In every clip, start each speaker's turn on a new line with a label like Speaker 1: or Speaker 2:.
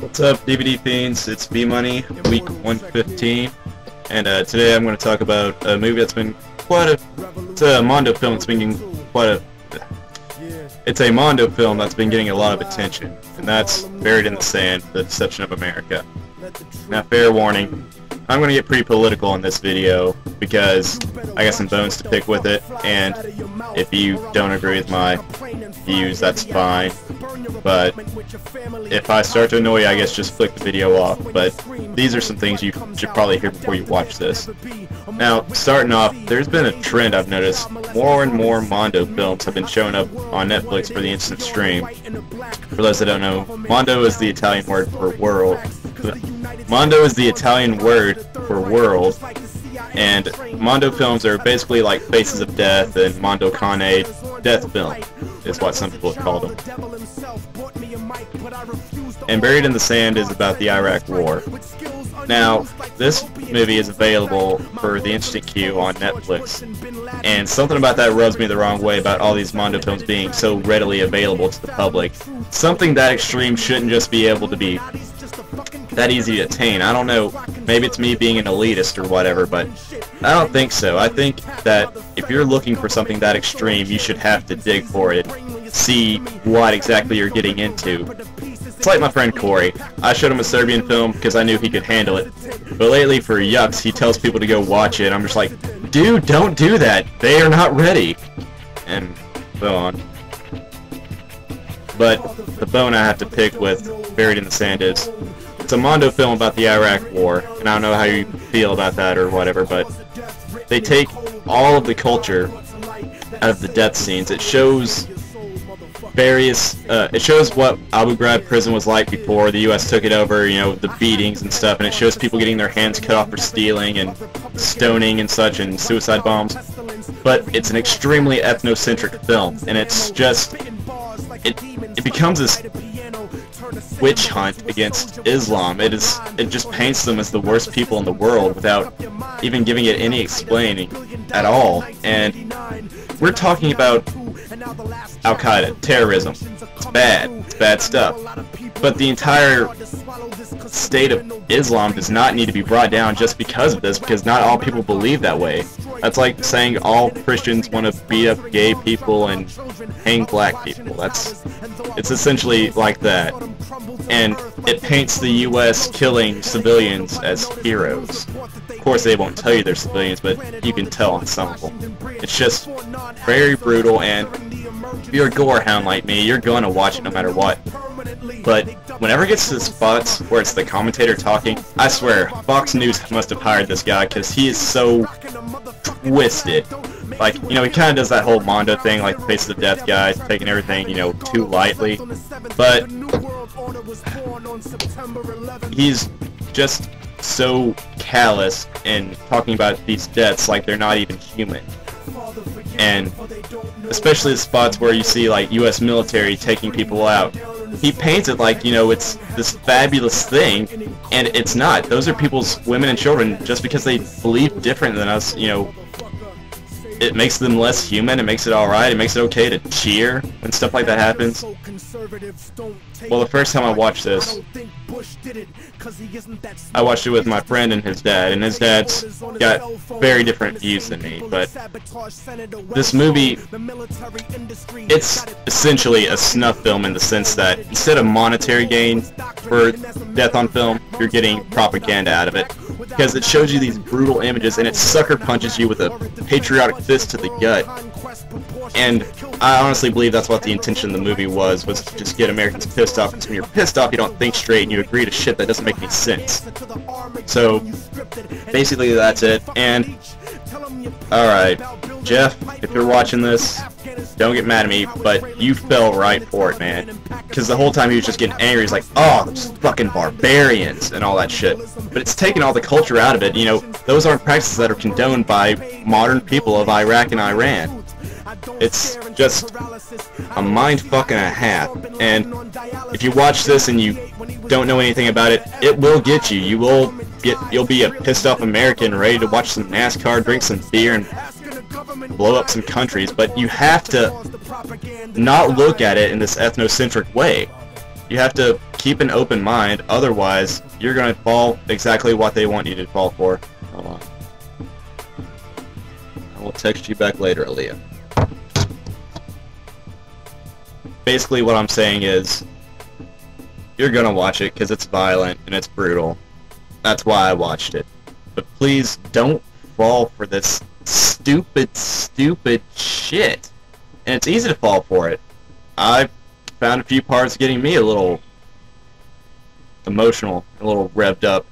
Speaker 1: What's up, DVD fiends? It's B Money, week 115, and uh, today I'm going to talk about a movie that's been quite a. It's a Mondo film that's been quite a. It's a Mondo film that's been getting a lot of attention, and that's Buried in the Sand: The Deception of America. Now, fair warning, I'm going to get pretty political in this video because I got some bones to pick with it, and if you don't agree with my views, that's fine. But if I start to annoy you, I guess just flick the video off. But these are some things you should probably hear before you watch this. Now, starting off, there's been a trend I've noticed. More and more Mondo films have been showing up on Netflix for the instant stream. For those that don't know, Mondo is the Italian word for world. Mondo is the Italian word for world, and Mondo films are basically like Faces of Death and Mondo Cane death film, is what some people have called them. And Buried in the Sand is about the Iraq War. Now, this movie is available for the instant queue on Netflix, and something about that rubs me the wrong way about all these Mondo films being so readily available to the public. Something that extreme shouldn't just be able to be that easy to attain. I don't know, maybe it's me being an elitist or whatever, but I don't think so. I think that if you're looking for something that extreme, you should have to dig for it, see what exactly you're getting into. It's like my friend Corey. I showed him a Serbian film because I knew he could handle it. But lately for Yucks, he tells people to go watch it. I'm just like, dude, don't do that. They are not ready. And so on. But the bone I have to pick with Buried in the Sand is it's a Mondo film about the Iraq War, and I don't know how you feel about that or whatever, but they take all of the culture out of the death scenes. It shows various, uh, it shows what Abu Ghraib prison was like before the U.S. took it over, you know, the beatings and stuff, and it shows people getting their hands cut off for stealing and stoning and such and suicide bombs. But it's an extremely ethnocentric film, and it's just, it, it becomes this witch hunt against Islam. It is it just paints them as the worst people in the world without even giving it any explaining at all. And we're talking about Al Qaeda, terrorism. It's bad. It's bad stuff. But the entire state of Islam does not need to be brought down just because of this, because not all people believe that way. That's like saying all Christians want to beat up gay people and hang black people. That's it's essentially like that. And it paints the US killing civilians as heroes. Of course they won't tell you they're civilians, but you can tell on some of them. It's just very brutal and if you're a gore hound like me, you're going to watch it no matter what. But whenever it gets to the spots where it's the commentator talking, I swear, Fox News must have hired this guy because he is so twisted. Like, you know, he kind of does that whole Mondo thing, like the Face of the Death guy, taking everything, you know, too lightly. But he's just so callous in talking about these deaths like they're not even human. And especially the spots where you see like U.S. military taking people out. He paints it like, you know, it's this fabulous thing, and it's not. Those are people's women and children just because they believe different than us, you know, it makes them less human, it makes it alright, it makes it okay to cheer when stuff like that happens. Well, the first time I watched this, I watched it with my friend and his dad, and his dad's got very different views than me, but this movie, it's essentially a snuff film in the sense that instead of monetary gain for death on film, you're getting propaganda out of it because it shows you these brutal images and it sucker punches you with a patriotic fist to the gut. And I honestly believe that's what the intention of the movie was, was to just get Americans pissed off, because when you're pissed off, you don't think straight, and you agree to shit that doesn't make any sense. So, basically that's it, and, alright, Jeff, if you're watching this, don't get mad at me, but you fell right for it, man. Because the whole time he was just getting angry, he's like, oh, those fucking barbarians, and all that shit. But it's taken all the culture out of it, you know, those aren't practices that are condoned by modern people of Iraq and Iran. It's just a mind fuck and a half. And if you watch this and you don't know anything about it, it will get you. You will get you'll be a pissed off American ready to watch some NASCAR, drink some beer and blow up some countries, but you have to not look at it in this ethnocentric way. You have to keep an open mind, otherwise you're gonna fall exactly what they want you to fall for. Hold on. I will text you back later, Aaliyah. Basically what I'm saying is, you're gonna watch it because it's violent and it's brutal. That's why I watched it. But please don't fall for this stupid, stupid shit. And it's easy to fall for it. I found a few parts getting me a little emotional, a little revved up.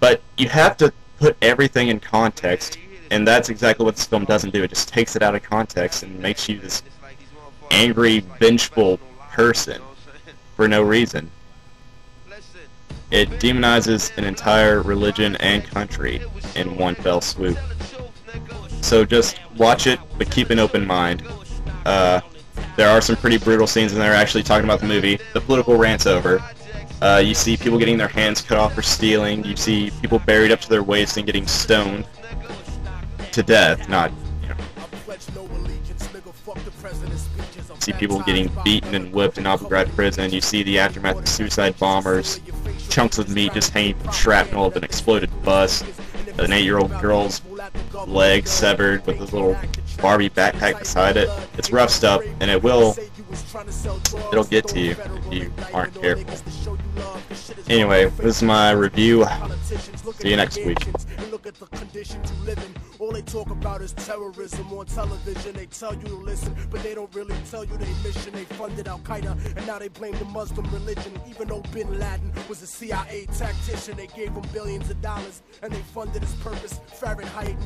Speaker 1: But you have to put everything in context, and that's exactly what this film doesn't do. It just takes it out of context and makes you this angry, vengeful person for no reason. It demonizes an entire religion and country in one fell swoop. So just watch it, but keep an open mind. Uh, there are some pretty brutal scenes in there actually talking about the movie. The political rant's over. Uh, you see people getting their hands cut off for stealing. You see people buried up to their waist and getting stoned to death. Not, see people getting beaten and whipped in Abu prison. You see the aftermath of suicide bombers. Chunks of meat just hanging from shrapnel of an exploded bus. An eight-year-old girl's leg severed with his little Barbie backpack beside it. It's rough stuff, and it will, it'll get to you if you aren't careful. Anyway, this is my review. See you next week. All they talk about is terrorism on television. They tell you to listen, but they don't really tell you their mission. They funded Al Qaeda, and now they blame the Muslim religion. Even though Bin Laden was a CIA tactician, they gave him billions of dollars, and they funded his purpose. Fahrenheit